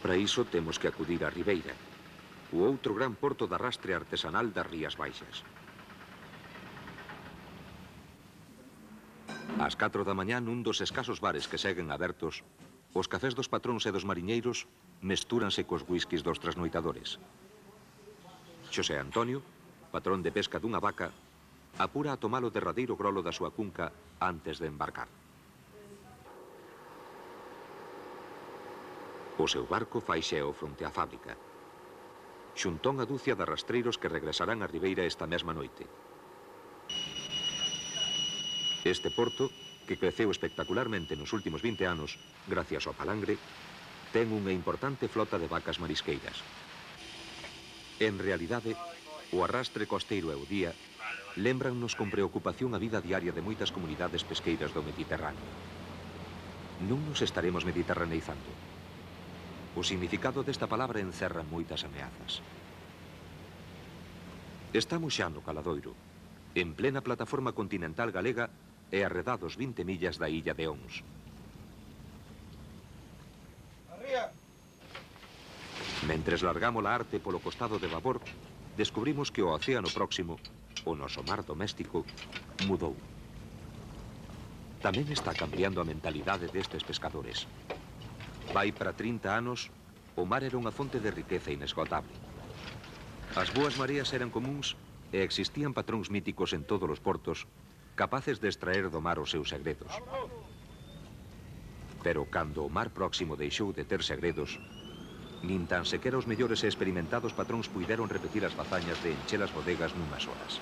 Para iso temos que acudir a Ribeira, o outro gran porto de arrastre artesanal das Rías Baixas. Ás 4 da mañá, nun dos escasos bares que seguen abertos, os cafés dos patróns e dos mariñeiros mestúranse cos whiskies dos trasnoitadores. Xosé Antonio, patrón de pesca dunha vaca, apura a tomar o derradeiro grolo da súa cunca antes de embarcar. O seu barco fai xeo fronte á fábrica. Xuntón a dúcia de rastreiros que regresarán a Ribeira esta mesma noite. Este porto, que creceu espectacularmente nos últimos 20 anos, gracias ao palangre, ten unha importante flota de vacas marisqueiras. En realidade, o arrastre costeiro e o día lembrannos con preocupación a vida diaria de moitas comunidades pesqueiras do Mediterráneo. Non nos estaremos mediterraneizando. O significado desta palabra encerra moitas ameazas. Estamos xa no Caladoiro, en plena plataforma continental galega e arredados 20 millas da illa de Ons. Arría! Mentres largamos a arte polo costado de Babor, descubrimos que o océano próximo, o noso mar doméstico, mudou. Tamén está cambiando a mentalidade destes pescadores. Vai para 30 anos, o mar era unha fonte de riqueza inesgotable. As boas mareas eran comuns e existían patróns míticos en todos os portos capaces de extraer do mar os seus segredos. Pero cando o mar próximo deixou de ter segredos, nin tan sequera os mellores e experimentados patróns puideron repetir as fazañas de encher as bodegas nunhas horas.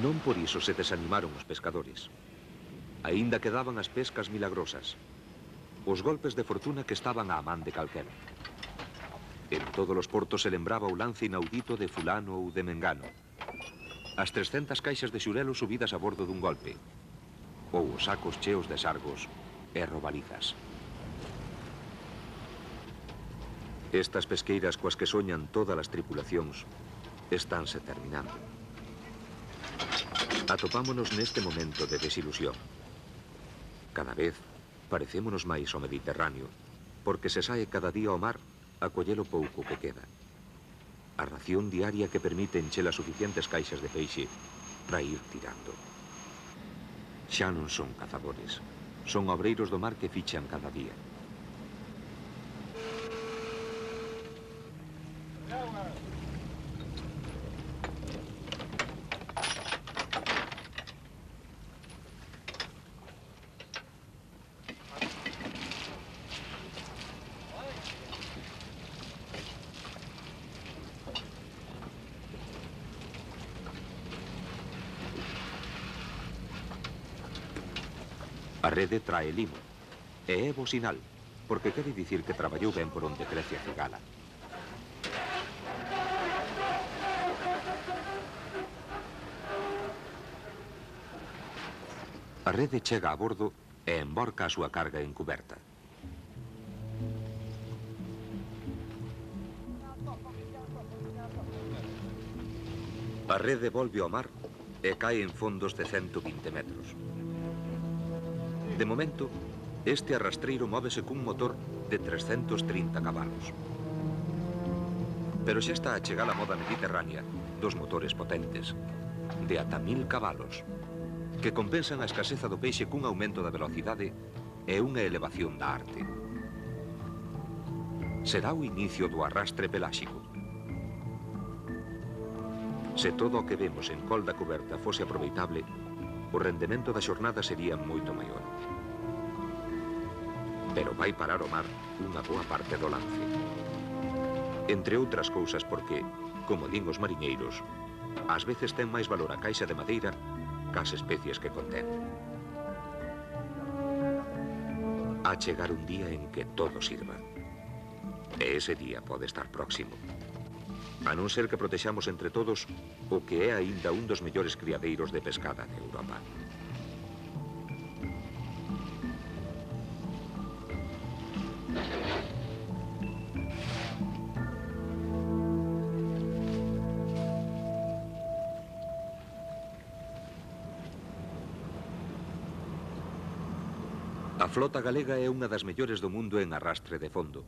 Non por iso se desanimaron os pescadores. Aínda quedaban as pescas milagrosas, os golpes de fortuna que estaban á man de calquera. En todos os portos se lembraba o lance inaudito de fulano ou de mengano. As 300 caixas de xurelo subidas a bordo dun golpe. Ou os sacos cheos de sargos e robalizas. Estas pesqueiras coas que soñan todas as tripulacións estánse terminando. Atopámonos neste momento de desilusión. Cada vez parecémonos máis ao Mediterráneo, porque se sae cada día ao mar a collelo pouco que queda. A ración diaria que permite enchela suficientes caixas de peixe para ir tirando. Xa non son cazadores, son obreiros do mar que fichan cada día. A rede trae limo. E é bo sinal, porque quere dicir que traballou ben por onde crece a cigala. A rede chega a bordo e emborca a súa carga encuberta. A rede volve ao mar e cae en fondos de 120 metros. De momento, este arrastreiro móvese cun motor de 330 cabalos. Pero xa está a chegar a moda mediterránea dos motores potentes, de ata 1000 cabalos, que compensan a escaseza do peixe cun aumento da velocidade e unha elevación da arte. Será o inicio do arrastre peláxico. Se todo o que vemos en col da coberta fose aproveitable, o rendemento da xornada sería moito maior. Pero vai parar o mar unha boa parte do lance. Entre outras cousas porque, como din os mariñeiros, ás veces ten máis valor a caixa de madeira cas especies que contén. A chegar un día en que todo sirva. E ese día pode estar próximo a non ser que protexamos entre todos o que é aínda un dos mellores criadeiros de pescada en Europa. A flota galega é unha das mellores do mundo en arrastre de fondo.